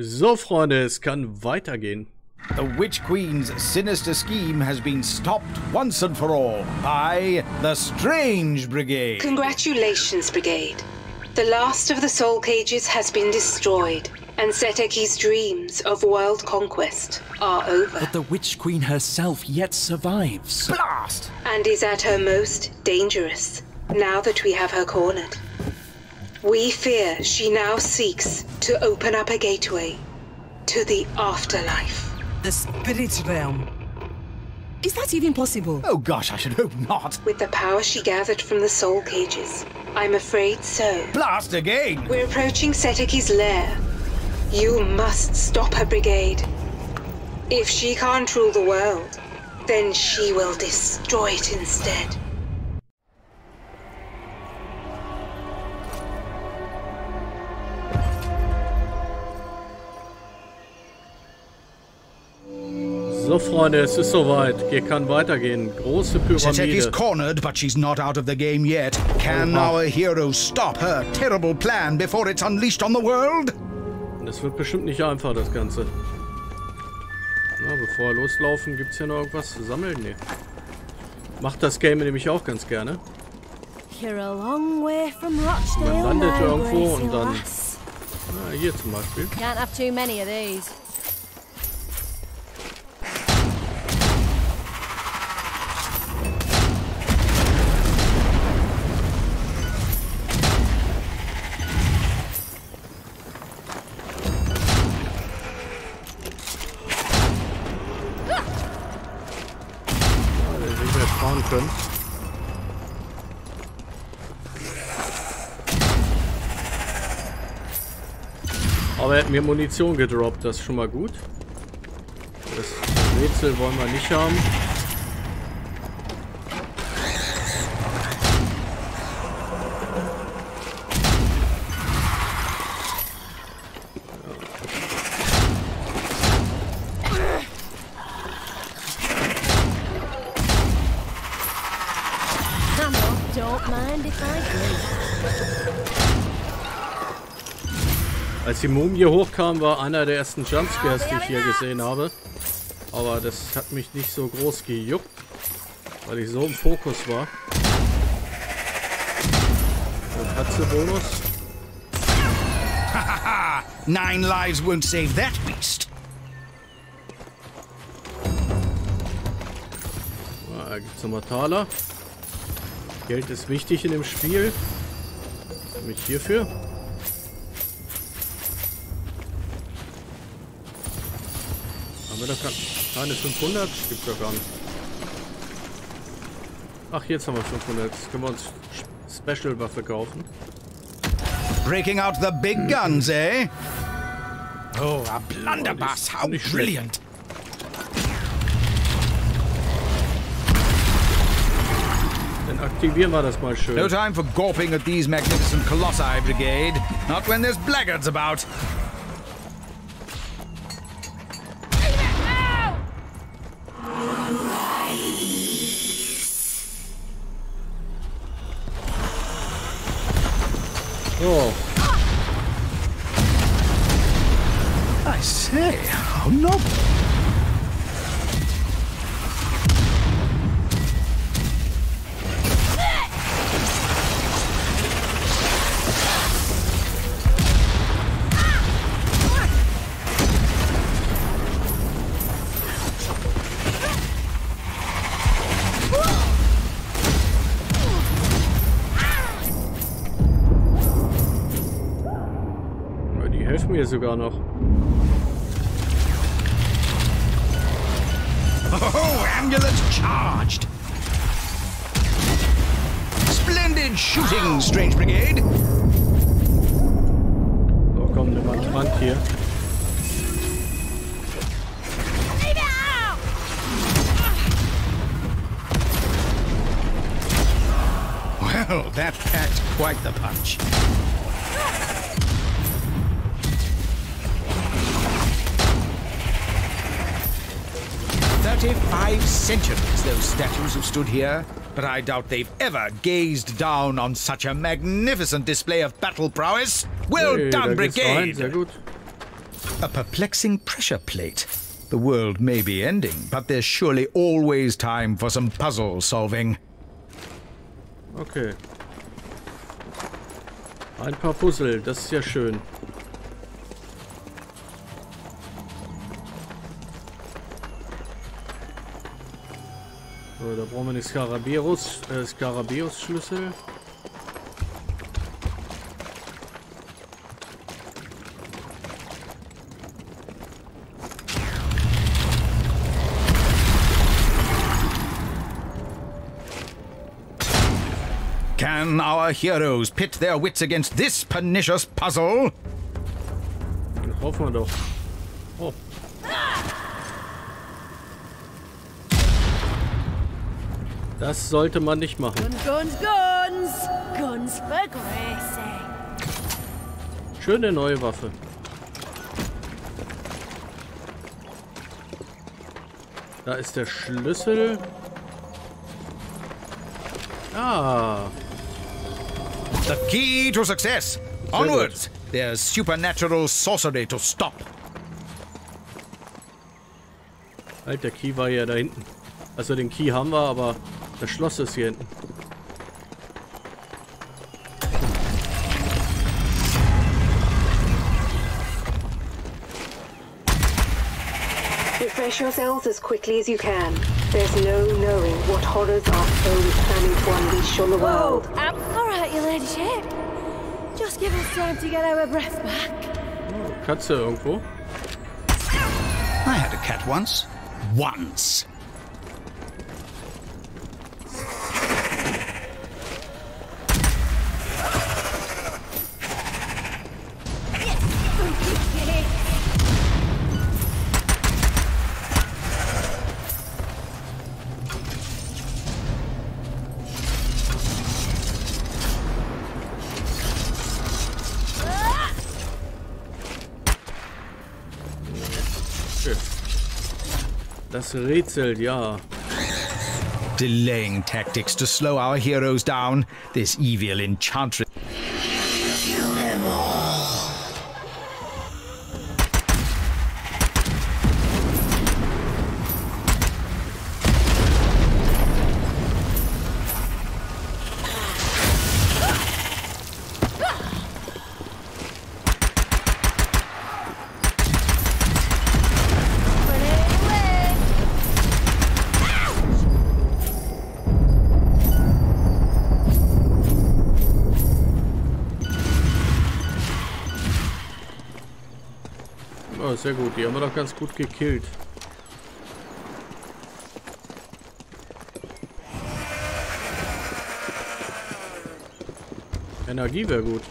So, Freunde, es kann weitergehen. The Witch Queen's sinister scheme has been stopped once and for all by the Strange Brigade. Congratulations, Brigade. The last of the soul cages has been destroyed, and Seteki's dreams of world conquest are over, But the Witch Queen herself yet survives. Blast! and is at her most dangerous now that we have her cornered. We fear she now seeks to open up a gateway to the afterlife. The spirit realm. Is that even possible? Oh gosh, I should hope not. With the power she gathered from the soul cages, I'm afraid so. Blast again! We're approaching Seteki's lair. You must stop her, Brigade. If she can't rule the world, then she will destroy it instead. So, Freunde, es ist soweit. Hier kann weitergehen. Große Pyramide. cornered, but she's not out of the game yet. Can Oha. our hero stop her terrible plan before it's unleashed on the world? Das wird bestimmt nicht einfach, das Ganze. Na, bevor wir loslaufen, gibt es hier noch irgendwas zu sammeln? Nee. Macht das Game nämlich auch ganz gerne. You're a long way from Rochdale. Man landet irgendwo und dann-. Na, hier zum Beispiel. Can't have too many of these. Hat mir Munition gedroppt, das ist schon mal gut. Das Rätsel wollen wir nicht haben. Als die Mumie hochkam, war einer der ersten Jumpscares, die ich hier gesehen habe. Aber das hat mich nicht so groß gejuckt, weil ich so im Fokus war. Und Katze-Bonus. Nine lives won't save that beast. Ah, Da gibt es nochmal Taler. Geld ist wichtig in dem Spiel. Nämlich hierfür. Haben wir ke- keine 500? Gibt's doch gar nicht. Ach, jetzt haben wir 500. Jetzt können wir uns Special-Waffe kaufen. Breaking out the big guns, eh? Oh, a blunderbuss. How brilliant. Dann aktivieren wir das mal schön. No time for gawping at these magnificent colossi, Brigade. Not when there's blackguards about. So, I say, how noble. Sogar noch. Stood here, but I doubt they've ever gazed down on such a magnificent display of battle prowess. Well Hey, done, Brigade! A perplexing pressure plate. The world may be ending, but there's surely always time for some puzzle solving. Okay. Ein paar Puzzle, das ist ja schön. So, da brauchen wir den Scarabeus, äh, Scarabeus-Schlüssel. Can our heroes pit their wits against this pernicious puzzle? Hoffen wir doch. Oh. Das sollte man nicht machen. Guns, guns, guns! Guns. Schöne neue Waffe. Da ist der Schlüssel. Ah, The key to success. Onwards. There's supernatural sorcery to stop. der Key war ja da hinten. Also den Key haben wir, aber das Schloss ist hier hinten. Refresh yourselves as quickly as you can. There's no knowing what horrors our foe is planning to unleash on the world. Um, all right, your ladyship. Just give us time to get our breath back. Katze irgendwo. I had a cat once. Once. Das Rätsel, ja. Delaying tactics to slow our heroes down. This evil enchantress. Sehr gut. Die haben wir doch ganz gut gekillt. Energie wäre gut.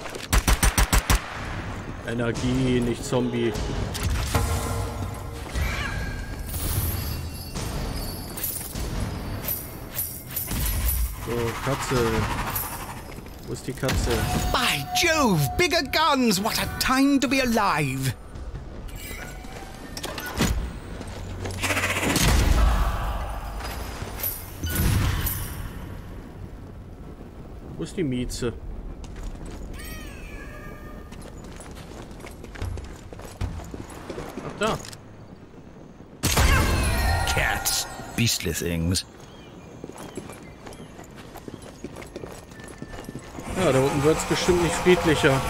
Energie, nicht Zombie. So, Katze. Wo ist die Katze? By Jove, bigger guns! What a time to be alive! Die Mieze? Ach da. Cats. Beastly things. Ja, da unten wird es bestimmt nicht friedlicher.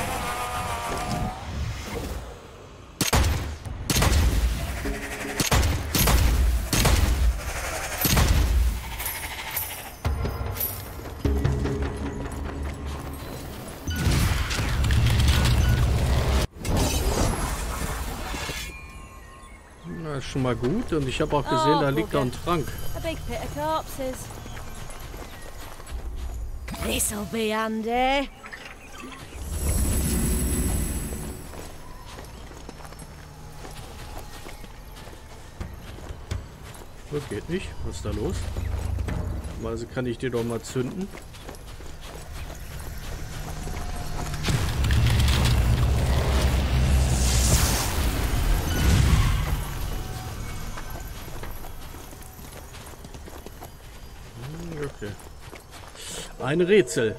Schon mal gut. Und ich habe auch gesehen, Oh, da liegt da ein. Trank. This'll be handy. So, geht nicht. Was ist da los? Also kann ich dir doch mal zünden. ein Rätsel.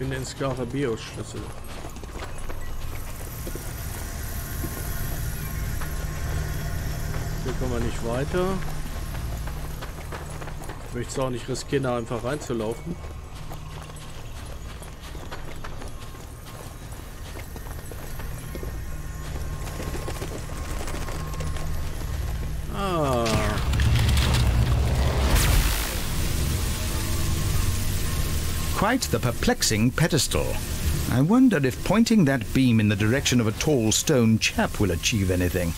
In den Scarabeo-Schlüssel. Hier kommen wir nicht weiter. Ich möchte es auch nicht riskieren, da einfach reinzulaufen. Quite the perplexing pedestal. I wonder if pointing that beam in the direction of a tall stone chap will achieve anything.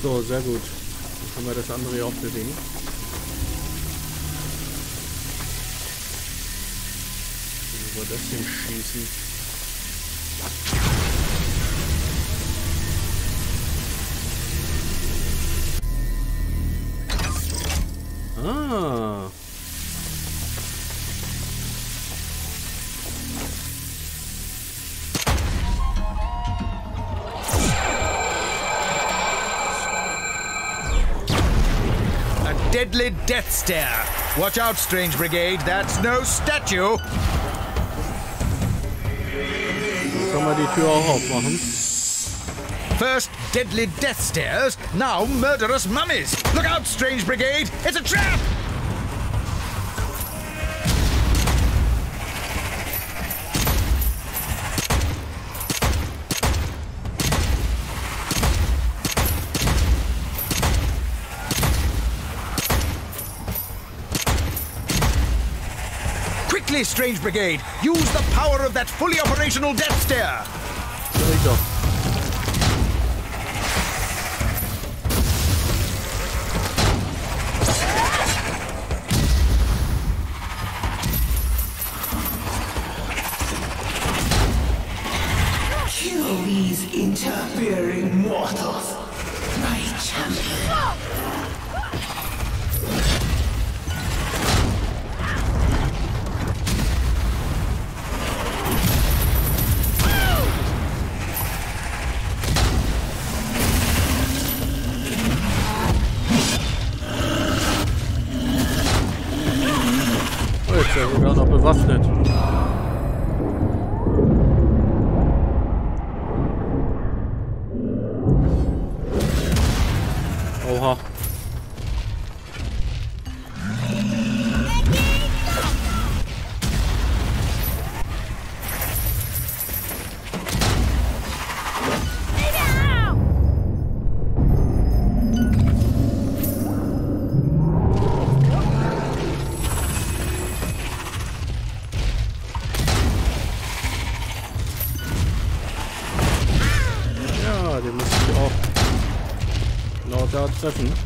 So, sehr gut. Dann können wir das andere auch bewegen. Wir das hinschießen? Deadly death stare. Watch out, Strange Brigade. That's no statue. Können wir die Tür auch aufmachen? First deadly death stares, now murderous mummies. Look out, Strange Brigade. It's a trap. Strange Brigade! Use the power of that fully operational Death Stare! Sag ich doch. Genau da treffen.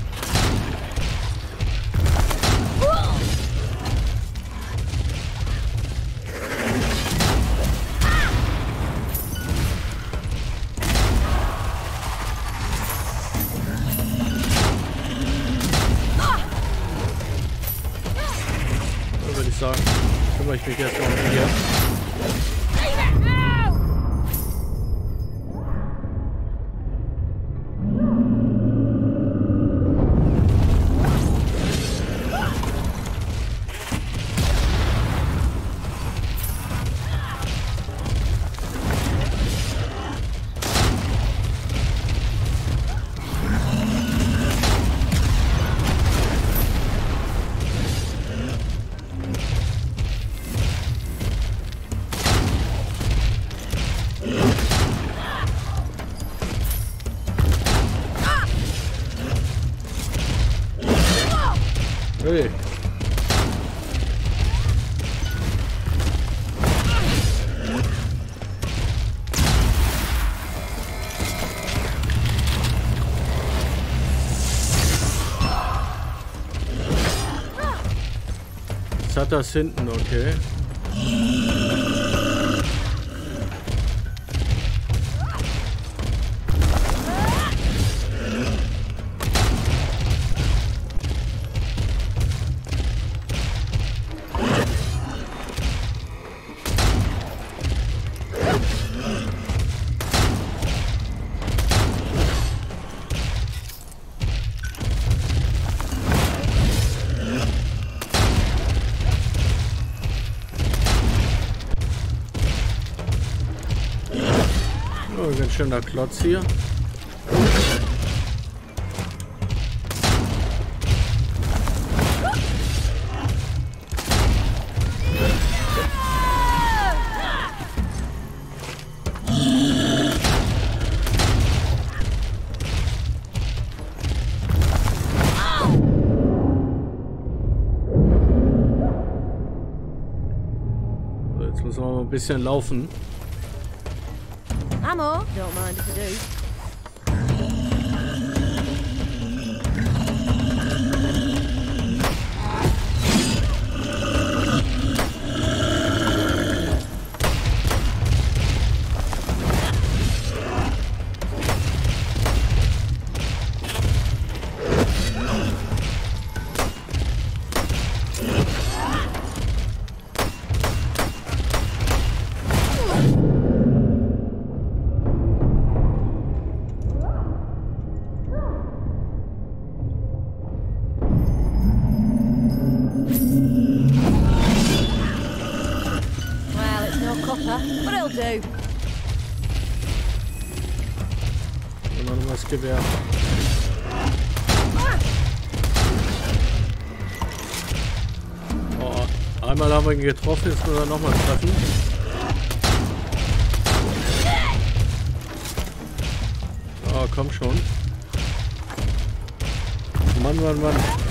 Hat das hinten, okay. Schöner Klotz hier. Jetzt müssen wir ein bisschen laufen. Ammo? Don't mind if I do. Do. Immer das Gewehr. Oh, einmal haben wir ihn getroffen, jetzt müssen wir nochmal treffen. Oh, komm schon. Mann, Mann, Mann.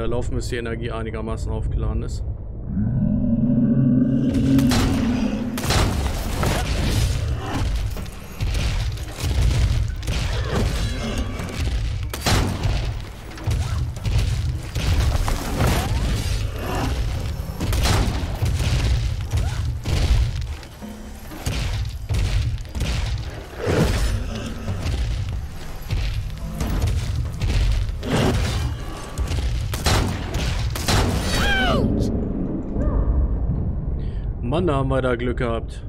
Wieder laufen, bis die Energie einigermaßen aufgeladen ist. Mann, haben wir da Glück gehabt.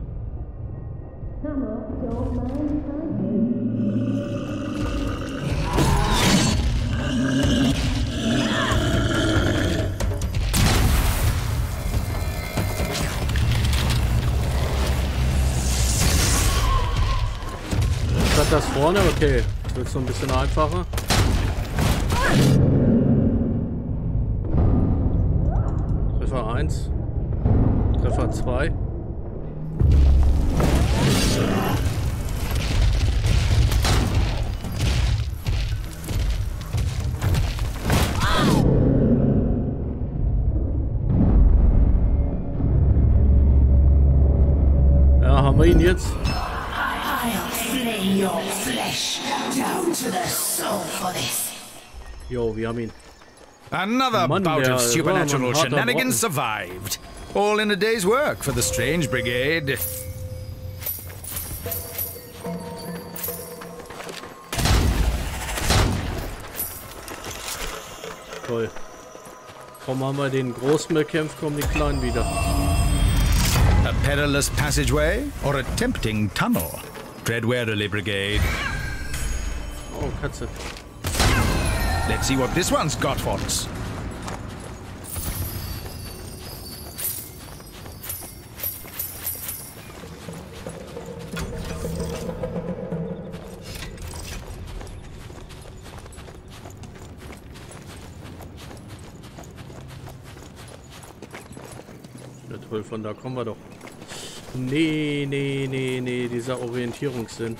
Statt das vorne, okay. Wird so ein bisschen einfacher. Treffer 1. Treffer 2. Ja, haben wir ihn jetzt? I'll slay your flesh down to the soul for this. Jo, wir haben ihn. Another Mann, bout der of war supernatural ein harter shenanigans survived. All in a day's work for the Strange Brigade. Toll. Kaum haben wir den Großen bekämpft, kommen die Kleinen wieder. A perilous passageway or a tempting tunnel? Tread warily, Brigade. Oh, Katze. Let's see what this one's got for us. Von da kommen wir doch. Nee, nee, nee, nee, dieser Orientierungssinn.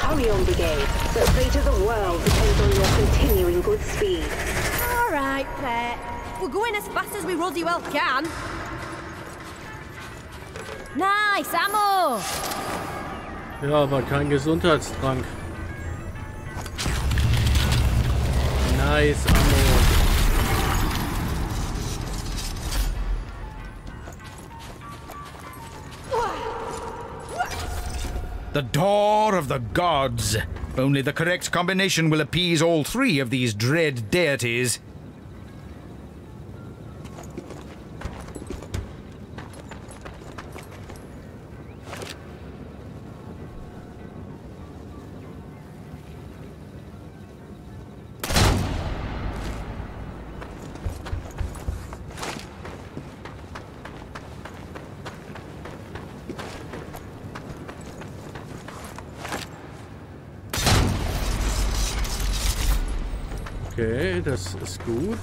Hurry on, Brigade. The fate of the world depends on your continuing good speed. All right, pet. We're going as fast as we ruddy well can. Nice ammo. Ja, aber kein Gesundheitstrank. Nice, Ammo. The door of the gods. Only the correct combination will appease all three of these dread deities. Okay, das ist gut.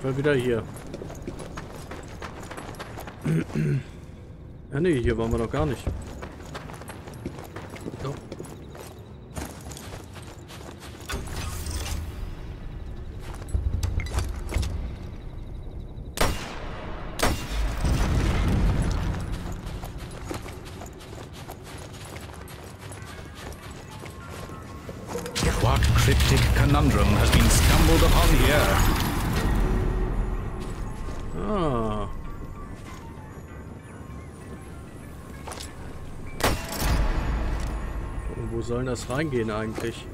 Sind wieder hier. Ja, nee, hier waren wir noch gar nicht. Das reingehen eigentlich?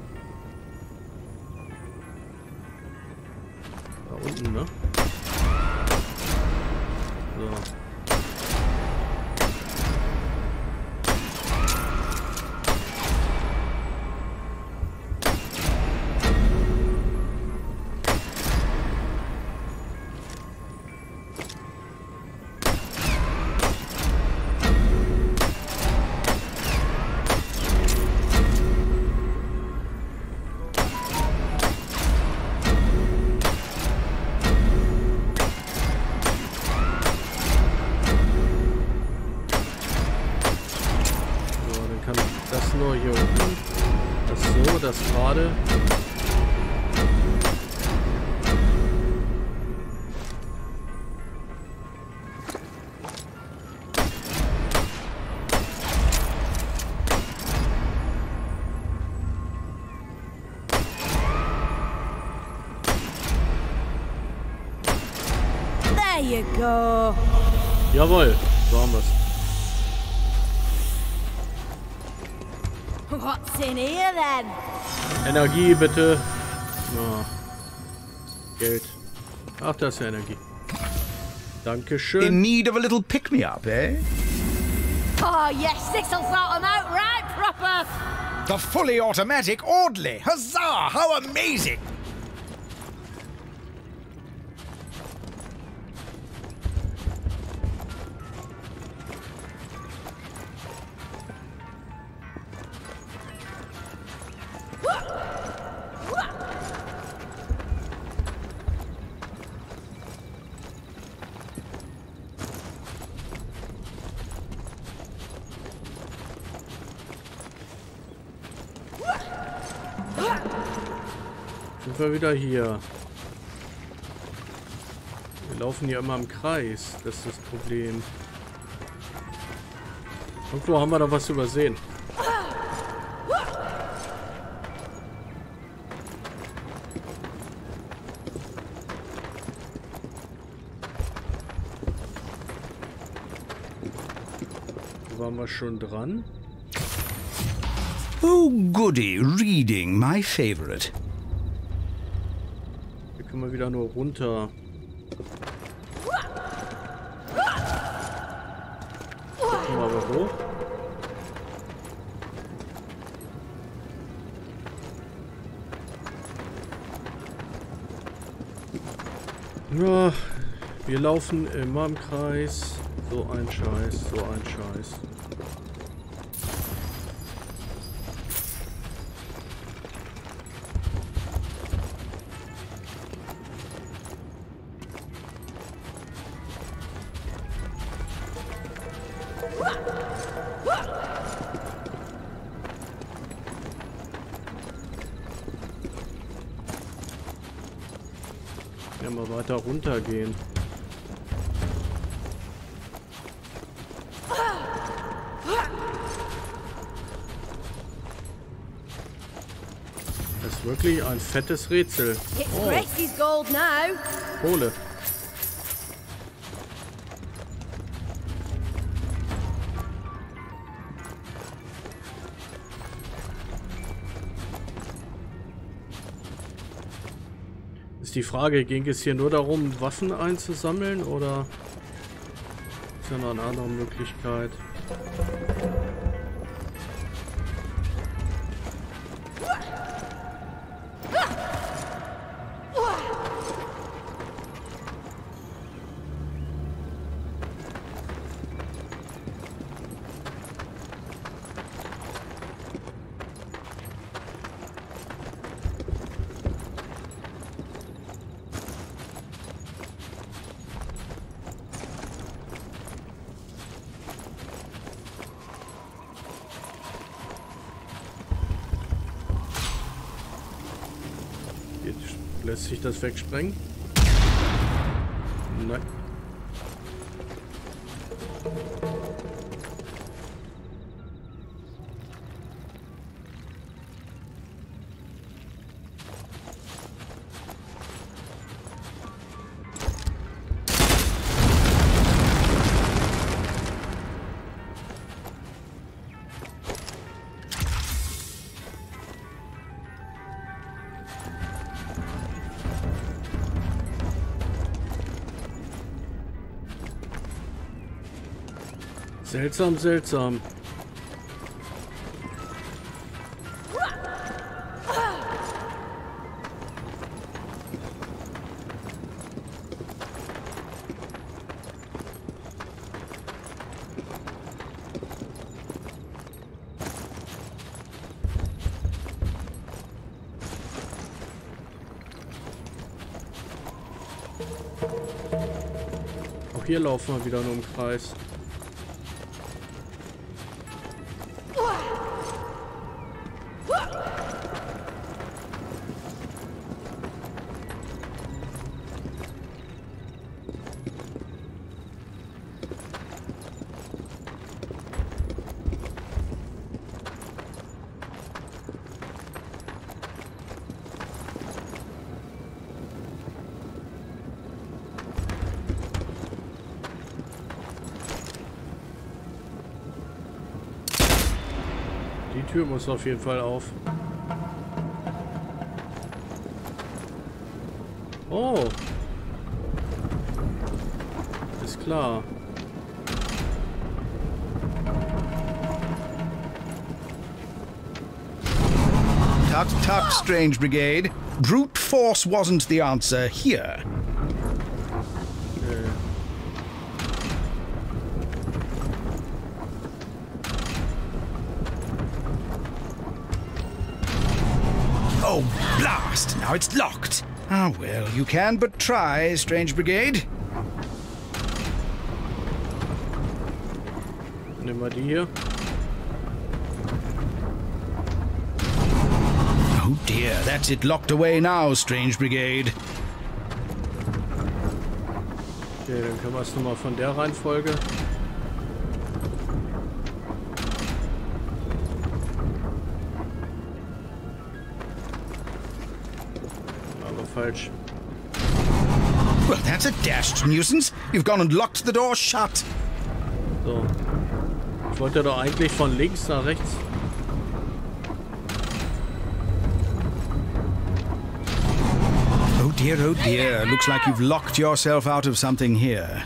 Go. Jawohl, so haben wir's. What's in here then? Energie bitte. Na. Geld. Ach, da ist ja Energie. Dankeschön. In need of a little pick-me-up, eh? Oh yes, this'll sort 'em out right proper. The fully automatic Audley! Huzzah! How amazing! Wir wieder hier. Wir laufen hier immer im Kreis. Das ist das Problem. Irgendwo haben wir da was übersehen. Waren wir schon dran. Oh, goody, reading, my favorite. Wir wieder nur runter. Gucken wir aber hoch. Ja, wir laufen immer im Kreis. So ein Scheiß, so ein Scheiß. Fettes Rätsel. Oh. Kohle. Ist die Frage, ging es hier nur darum, Waffen einzusammeln oder ist ja noch eine andere Möglichkeit? Lässt sich das wegsprengen? Seltsam, seltsam. Auch hier laufen wir wieder nur im Kreis. Tür muss auf jeden Fall auf. Oh. Ist klar. Tut tut, Strange Brigade. Brute force wasn't the answer here. Now it's locked. Ah, well, you can but try, Strange Brigade. Nehmen wir die hier. Oh dear, that's it locked away now, Strange Brigade. Okay, dann können wir es nochmal von der Reihenfolge. Falsch. Well, that's a dashed nuisance. You've gone and locked the door shut. So. Ich wollte doch eigentlich von links nach rechts. Oh dear, oh dear. Looks like you've locked yourself out of something here.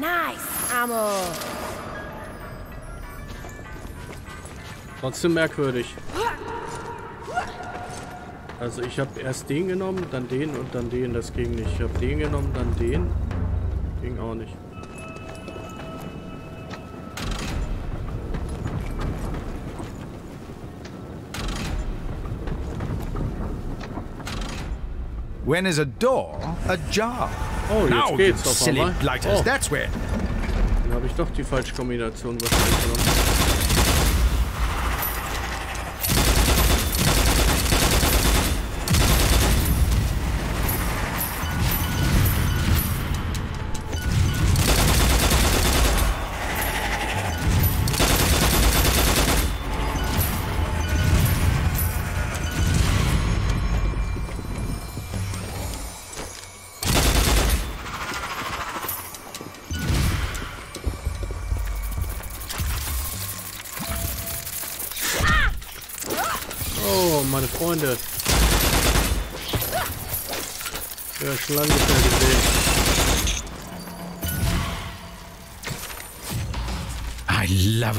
Nice ammo. Trotzdem merkwürdig. Also ich habe erst den genommen, dann den und dann den. Das ging nicht. Ich habe den genommen, dann den. Ging auch nicht. When is a door ajar? Oh, jetzt geht's auf einmal. blighters, Oh. Dann habe ich doch die falsche Kombination wahrscheinlich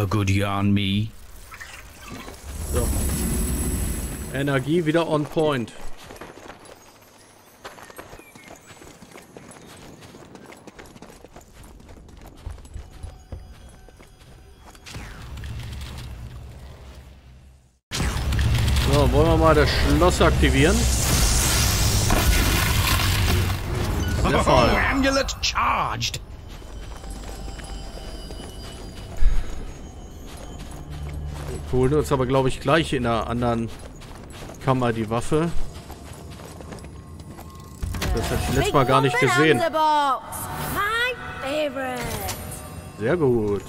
love a good yarn, me. So. Energie wieder on point. dann wollen wir mal das Schloss aktivieren. Sehr Oh, amulet charged. Wir holen uns aber, glaube ich, gleich in einer anderen Kammer die Waffe. Das hatte ich letztes Mal gar nicht gesehen. Sehr gut.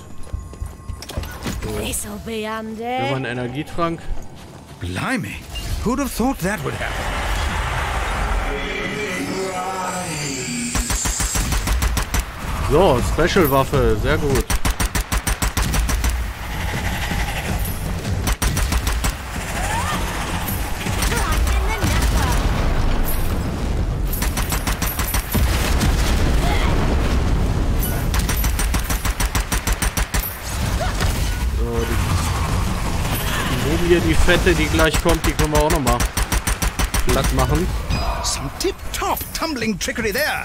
Haben wir handy. einen Energietrank. Blimey. Who'd have thought that would happen? So, Special-Waffe. Sehr gut. Fette, die gleich kommt, die können wir auch nochmal platt machen. Some tip-top tumbling trickery there.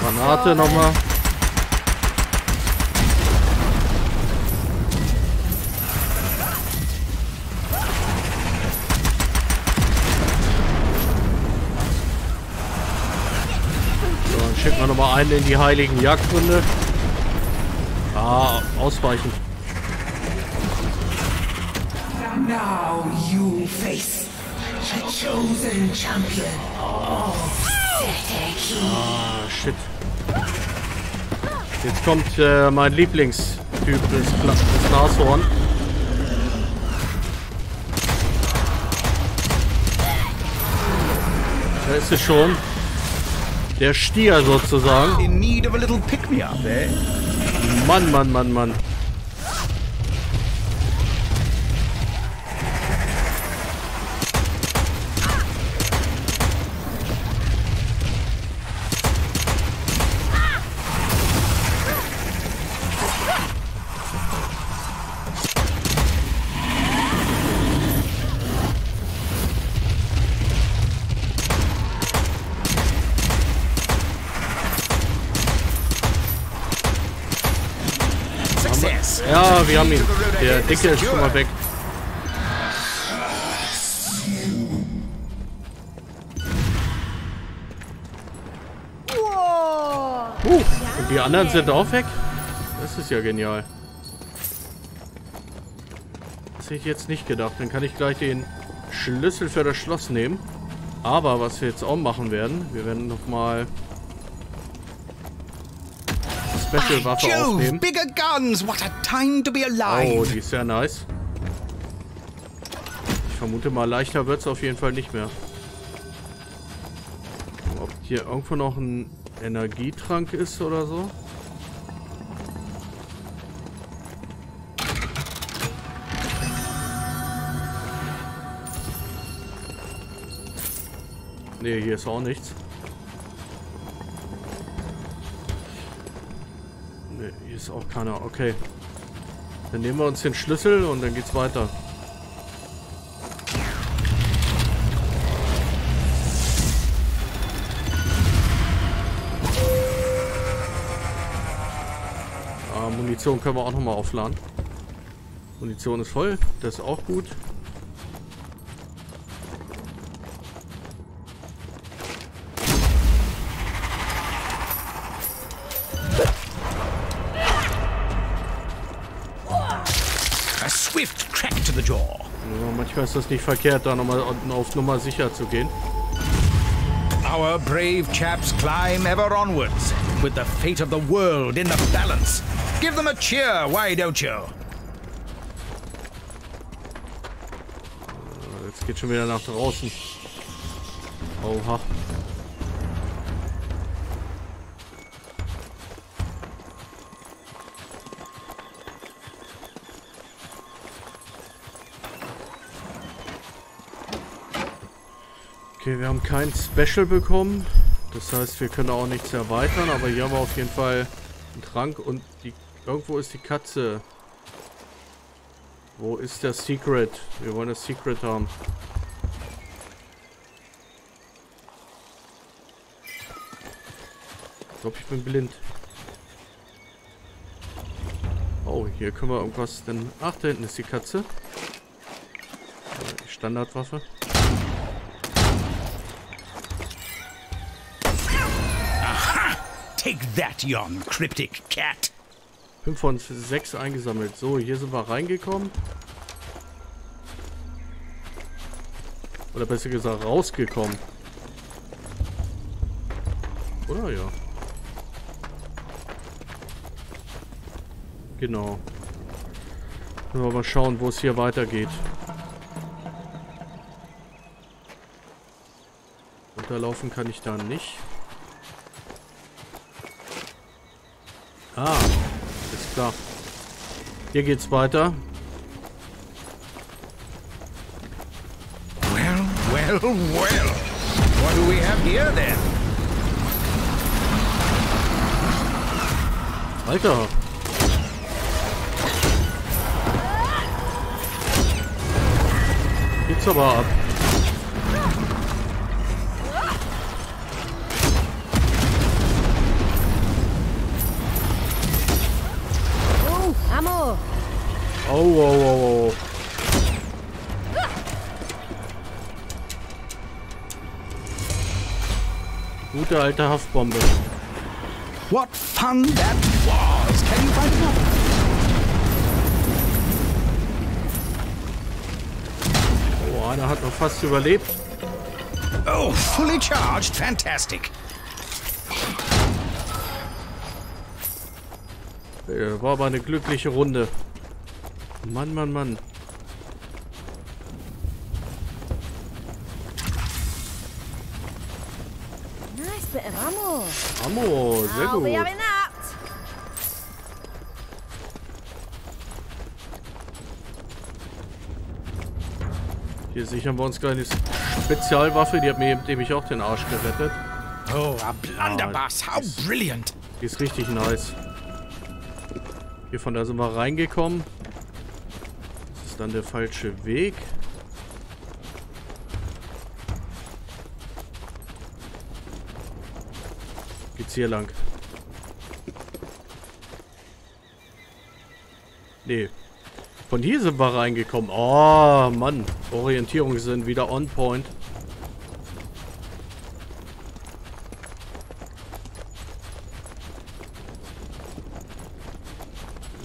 Granate nochmal. So, dann schicken wir nochmal einen in die heiligen Jagdgründe. Ah, ausweichen. Now you face the chosen champion of Seteki. Ah, shit. Jetzt kommt äh, mein Lieblingstyp, das, das Nashorn. Da ist es schon. Der Stier sozusagen. In need of a little pick-me-up, eh? Mann, Mann, Mann, Mann. Der Dicke ist schon mal weg. Uh, und die anderen sind auch weg? Das ist ja genial. Das hätte ich jetzt nicht gedacht. Dann kann ich gleich den Schlüssel für das Schloss nehmen. Aber was wir jetzt auch machen werden, wir werden nochmal Special-Waffe aufnehmen. bigger guns. What a time to be Oh, alive. die ist sehr nice. Ich vermute mal, leichter wird es auf jeden Fall nicht mehr. Ob hier irgendwo noch ein Energietrank ist oder so? Ne, hier ist auch nichts. Ist auch keiner. Okay. Dann nehmen wir uns den Schlüssel und dann geht's weiter. Ah, Munition können wir auch nochmal aufladen. Munition ist voll, das ist auch gut. Ist das nicht verkehrt, da nochmal auf Nummer sicher zu gehen. Our brave chaps climb ever onwards, with the fate of the world in the balance. Give them a cheer, why don't you? Jetzt geht schon wieder nach draußen. Oha. Okay, wir haben kein Special bekommen. Das heißt, wir können auch nichts erweitern, aber hier haben wir auf jeden Fall einen Trank und die, irgendwo ist die Katze. Wo ist der Secret? Wir wollen das Secret haben. Ich glaube, ich bin blind. Oh, hier können wir irgendwas denn... Ach, da hinten ist die Katze. Standardwaffe. Take that, yon cryptic cat. 5 von 6 eingesammelt. So, hier sind wir reingekommen. Oder besser gesagt rausgekommen. Oder ja. Genau. Müssen wir mal schauen, wo es hier weitergeht. Unterlaufen kann ich da nicht. Ah, ist klar. Hier geht's weiter. Well, well, well. What do we have here then? Alter. Geht's aber ab. Oh, oh, oh, oh. Gute alte Haftbombe. What fun that was! Can you find another? Oh, einer hat noch fast überlebt. Oh, fully charged. Fantastic. Äh, War aber eine glückliche Runde. Mann, Mann, Mann. Nice bit of ammo. Ammo, sehr gut. Hier sichern wir uns gleich eine Spezialwaffe. Die hat mir eben nämlich auch den Arsch gerettet. Oh, a blunderbuss. How brilliant. Die ist richtig nice. Hier von da sind wir reingekommen. Dann der falsche Weg. Geht's hier lang? Nee. Von hier sind wir reingekommen. Oh, Mann. Orientierungen sind wieder on point.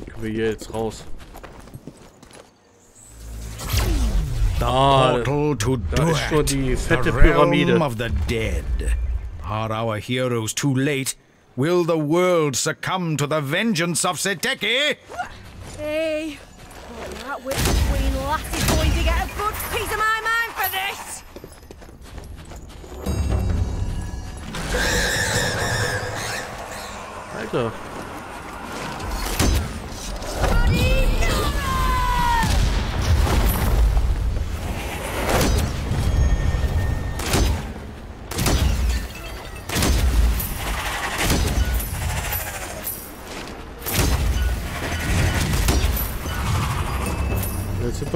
Können wir hier jetzt raus? Da, Portal to da ist schon Duat, die fette the Pyramide. realm of the dead. Are our heroes too late? Will the world succumb to the vengeance of Seteki? Hey. That witch queen lassie's going to get a good piece of my mind for this. Alter.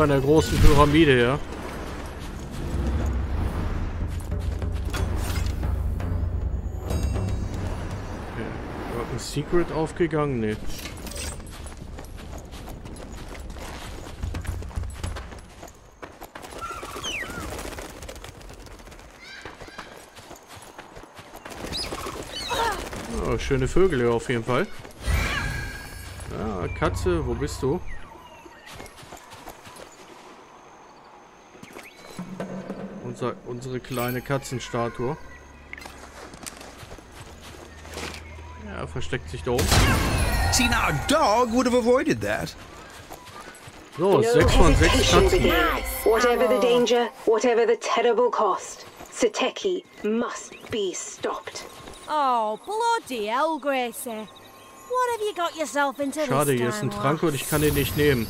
In der großen Pyramide, ja. Okay. Ein Secret aufgegangen? Nee. Oh, schöne Vögel hier auf jeden Fall. Ja, Katze, wo bist du? Unser, unsere kleine Katzenstatue. Ja, versteckt sich da oben. See, now a dog would have avoided that. So, No 6 von 6 hesitation Katzen. Whatever the danger, whatever the terrible cost, Sateki must be stopped. Oh, bloody hell, Gracie. What have you got yourself into Schade, hier ist ein Trank und ich kann den nicht nehmen.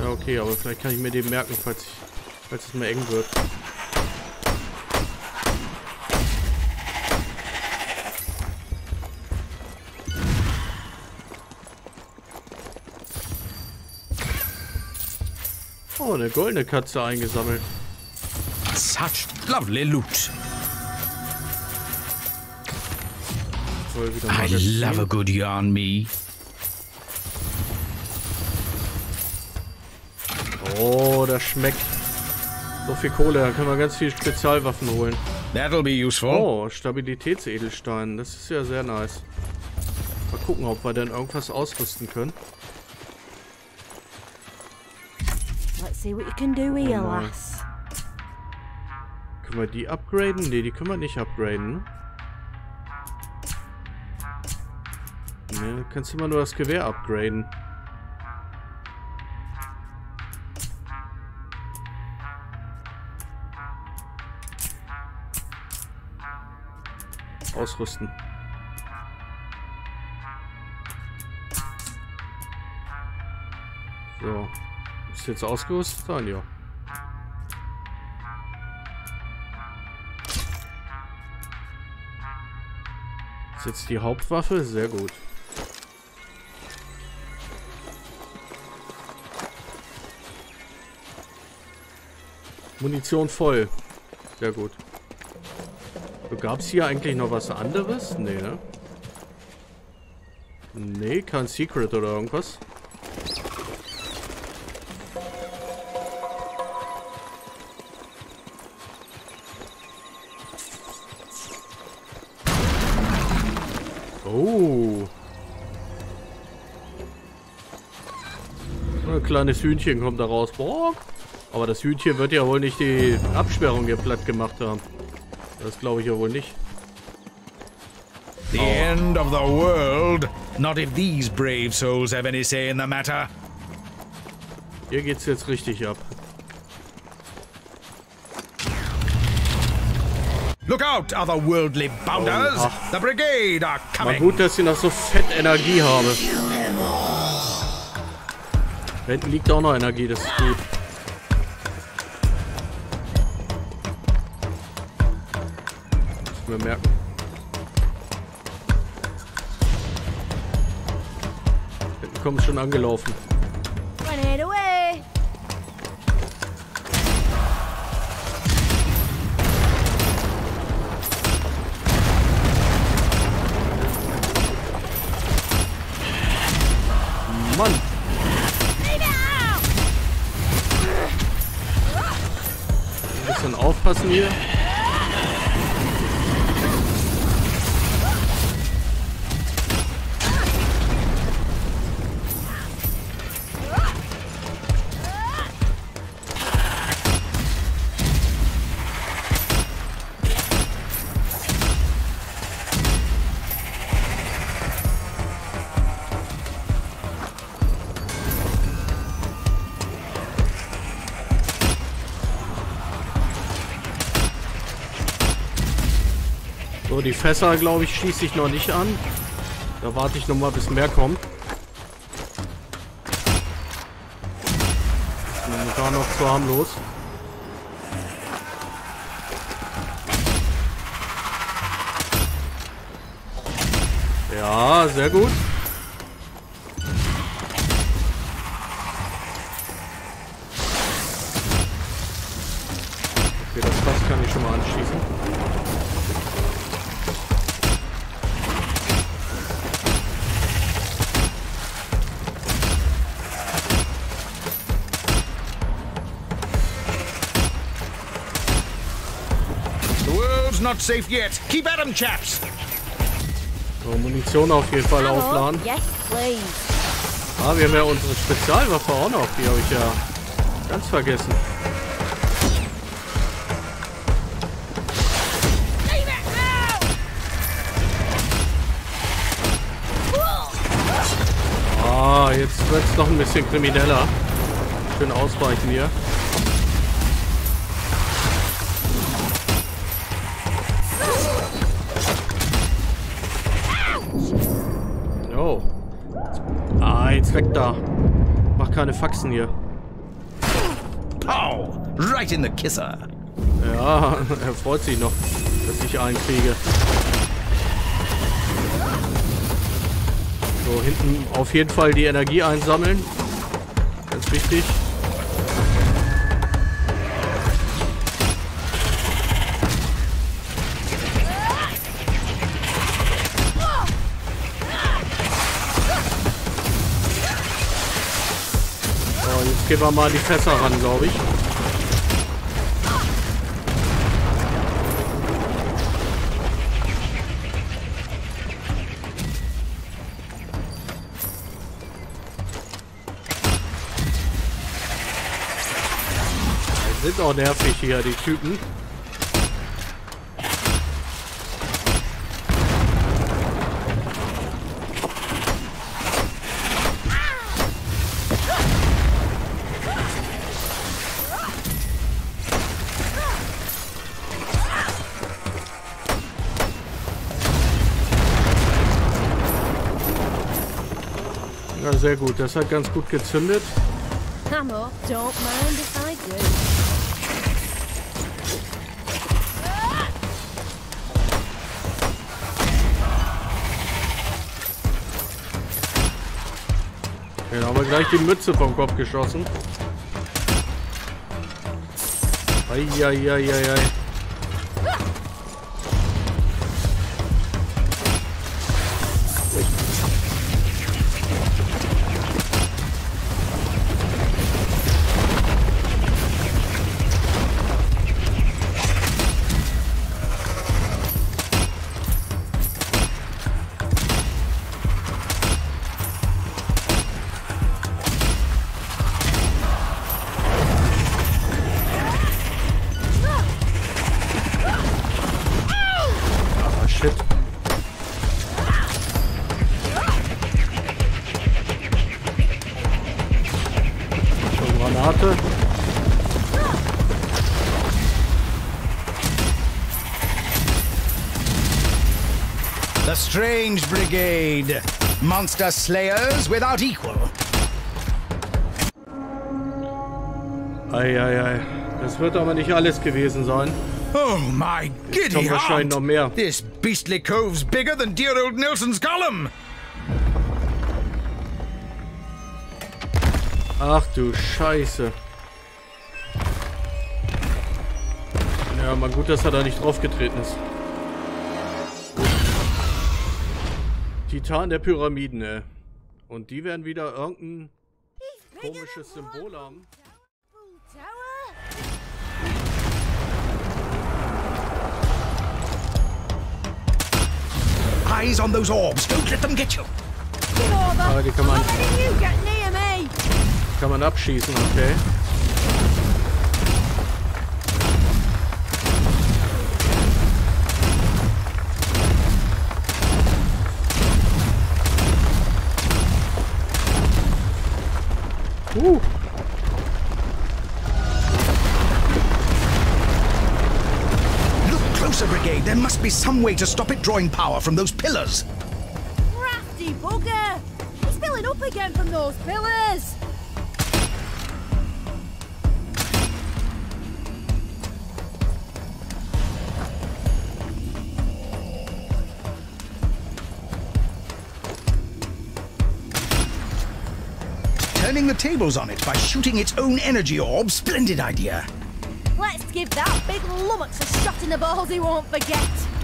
Ja, okay, aber vielleicht kann ich mir den merken, falls, ich, falls es mir eng wird. Oh, eine goldene Katze eingesammelt. Such lovely loot. I love a good yarn, me. Oh, das schmeckt. So viel Kohle, da können wir ganz viel Spezialwaffen holen. That'll be useful. Oh, Stabilitätsedelstein. Das ist ja sehr nice. Mal gucken, ob wir denn irgendwas ausrüsten können. Let's see what you can do here, Oh, lass. Können wir die upgraden? Ne, die können wir nicht upgraden. Ne, kannst immer nur das Gewehr upgraden. Ausrüsten. So. Ist jetzt ausgerüstet sein? Ja. Ist jetzt die Hauptwaffe? Sehr gut. Munition voll. Sehr gut. Gab es hier eigentlich noch was anderes? Nee, ne? Nee, kein Secret oder irgendwas. Oh. Ein kleines Hühnchen kommt da raus. Boah. Aber das Hühnchen wird ja wohl nicht die Absperrung hier platt gemacht haben. Das glaube ich ja wohl nicht. The end of the world. Not if these brave souls have any say in the matter. Hier geht's jetzt richtig ab. Look out, otherworldly bounders! Oh, the brigade are Mal coming! gut, dass ich noch so fett Energie habe. Da hinten liegt auch noch Energie, das ist gut. Muss mir merken. Hinten kommen schon angelaufen. Die Fässer, glaube ich, schieße ich noch nicht an. Da warte ich noch mal, bis mehr kommt. Momentan noch zu harmlos. Ja, sehr gut. Safe yet. Keep at 'em, chaps! So, Munition auf jeden Fall Ammo? aufladen. Yes, please. Ah, wir haben ja unsere Spezialwaffe auch noch. Die habe ich ja ganz vergessen. Ah, jetzt wird es noch ein bisschen krimineller. Schön ausweichen hier. Weg da. Mach keine Faxen hier. Pow! Right in the kisser. Ja, er freut sich noch, dass ich einen kriege. So, hinten auf jeden Fall die Energie einsammeln. Ganz wichtig. gehen wir mal die Fässer ran, glaube ich. Die sind auch nervig hier, die Typen. Sehr gut. Das hat ganz gut gezündet. Ammo, don't mind if I do. Den haben wir gleich die Mütze vom Kopf geschossen. Eieieiei. Ah, Strange Brigade. Monster slayers without equal. Eieiei. Das wird aber nicht alles gewesen sein. Oh, my giddy wahrscheinlich noch mehr. This beastly cove's bigger than dear old Nelson's column. Ach du Scheiße. Ja, mal gut, dass er da nicht draufgetreten ist. Titan der Pyramiden, ey. Und die werden wieder irgendein komisches Symbol haben. Eyes on those orbs. Don't let them get you. Ah, die kann man, kann man abschießen, okay. Uh. Look closer, Brigade. There must be some way to stop it drawing power from those pillars. Crafty bugger! He's filling up again from those pillars! Turning the tables on it by shooting its own energy orb. Splendid idea. Let's give that big lummox a shot in the balls he won't forget!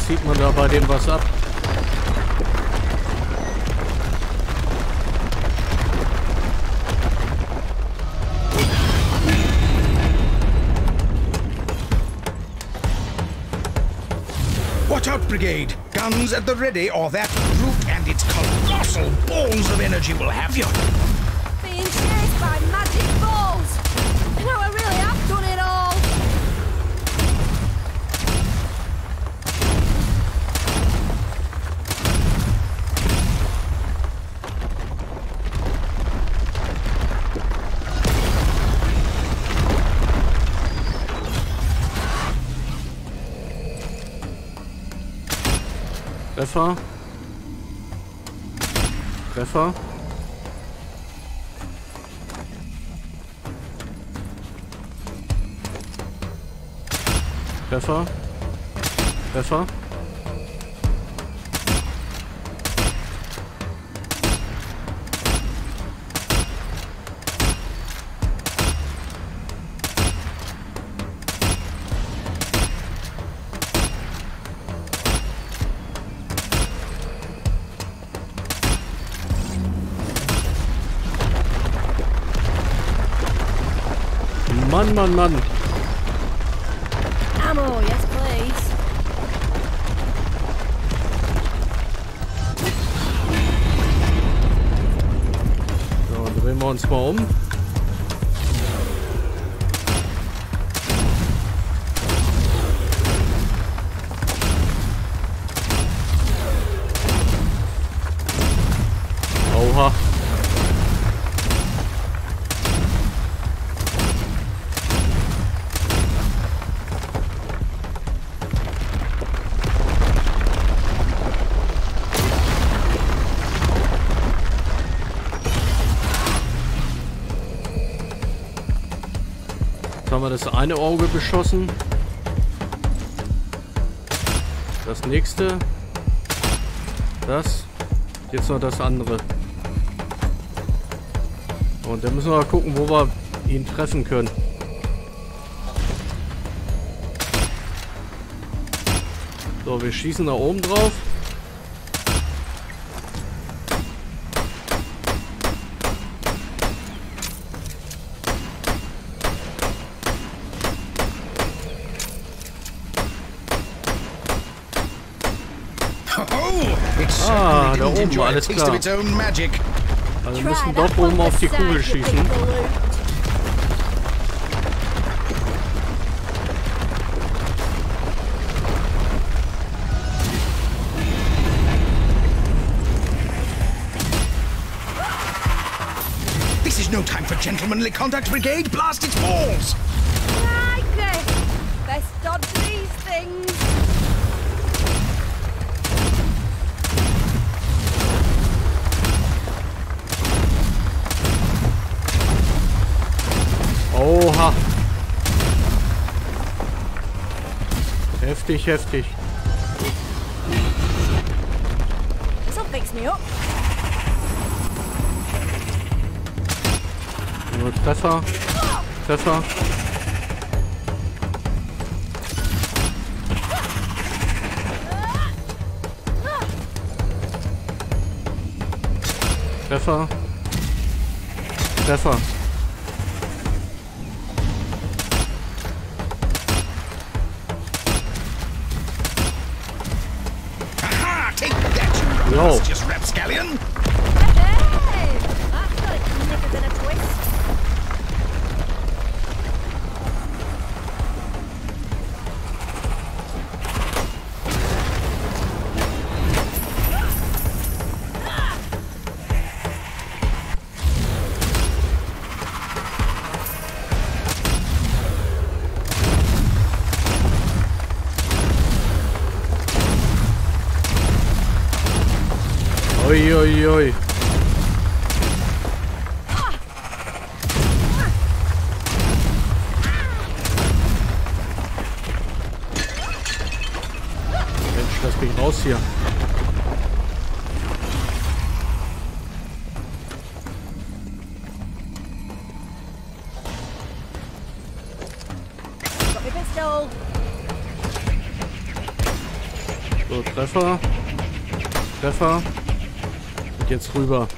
Zieht man da bei dem was ab? Watch out, Brigade! Guns at the ready, or that brute and its colossal balls of energy will have you. Treffer. Treffer. Treffer. Treffer. Mann, Mann, Mann. Ammo, yes please. So, drehen wir uns mal um. Das eine Auge beschossen. Das nächste. Das. Jetzt noch das andere. Und dann müssen wir mal gucken, wo wir ihn treffen können. So, wir schießen da oben drauf. Oh, it Ah, certainly da didn't oben, enjoy a alles taste klar. of its own magic. Also wir Try müssen that doch oben one auf die beside Kugel you, schießen. big balloon. This is no time for gentlemanly conduct, Brigade. Blast its balls. Heftig, heftig. Nur Treffer. Treffer. Treffer. Treffer. That, you Yo. illustrious rapscallion. Und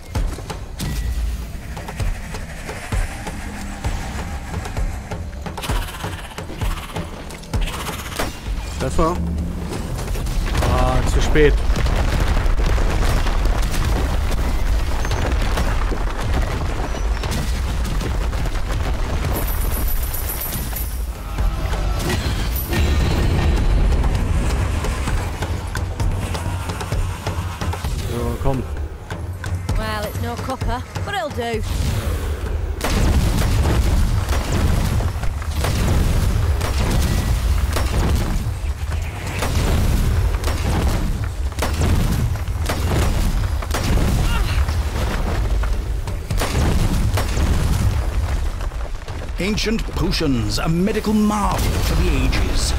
Ancient potions, a medical marvel for the ages.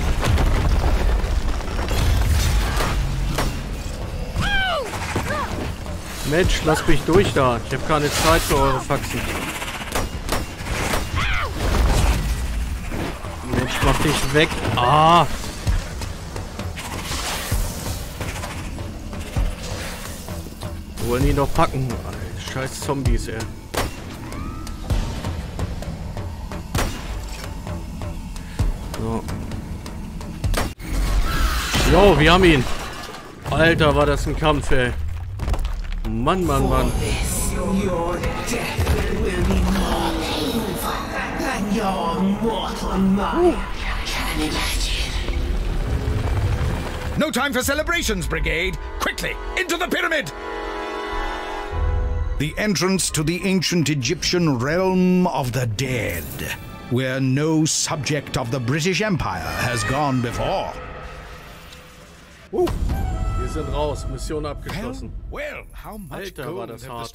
Mensch, lass mich durch da. Ich habe keine Zeit für eure Faxen. Mensch, mach dich weg. Ah! Wollen die noch packen? Scheiß Zombies, ey. Jo, wir haben ihn. Alter, war das ein Kampf, ey. Mann, Mann, Mann. This, your death will be more painful than your mortal mind can imagine. No time for celebrations, Brigade! Quickly, into the pyramid! The entrance to the ancient Egyptian realm of the dead, where no subject of the British Empire has gone before. Sind raus. Mission abgeschlossen. Well, how much Alter, war das hart.